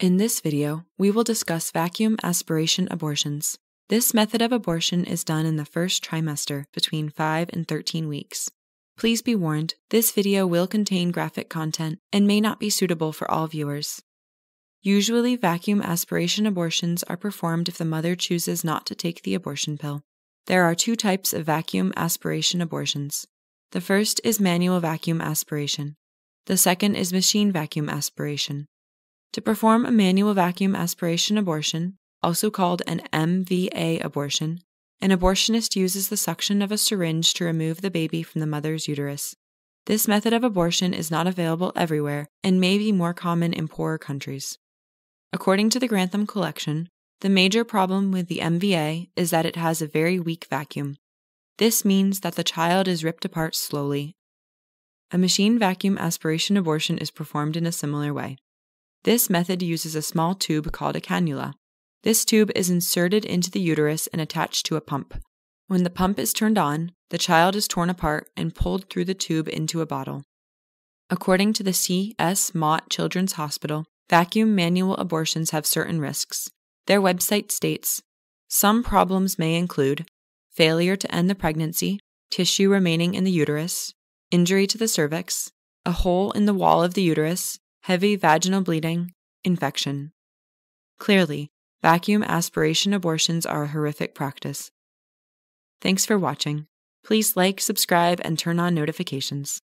In this video, we will discuss vacuum aspiration abortions. This method of abortion is done in the first trimester between 5 and 13 weeks. Please be warned, this video will contain graphic content and may not be suitable for all viewers. Usually, vacuum aspiration abortions are performed if the mother chooses not to take the abortion pill. There are two types of vacuum aspiration abortions. The first is manual vacuum aspiration. The second is machine vacuum aspiration. To perform a manual vacuum aspiration abortion, also called an MVA abortion, an abortionist uses the suction of a syringe to remove the baby from the mother's uterus. This method of abortion is not available everywhere and may be more common in poorer countries. According to the Grantham Collection, the major problem with the MVA is that it has a very weak vacuum. This means that the child is ripped apart slowly. A machine vacuum aspiration abortion is performed in a similar way. This method uses a small tube called a cannula. This tube is inserted into the uterus and attached to a pump. When the pump is turned on, the child is torn apart and pulled through the tube into a bottle. According to the C.S. Mott Children's Hospital, vacuum manual abortions have certain risks. Their website states some problems may include failure to end the pregnancy, tissue remaining in the uterus, injury to the cervix, a hole in the wall of the uterus, heavy vaginal bleeding, infection. Clearly, vacuum aspiration abortions are a horrific practice. Thanks for watching. Please like, subscribe, and turn on notifications.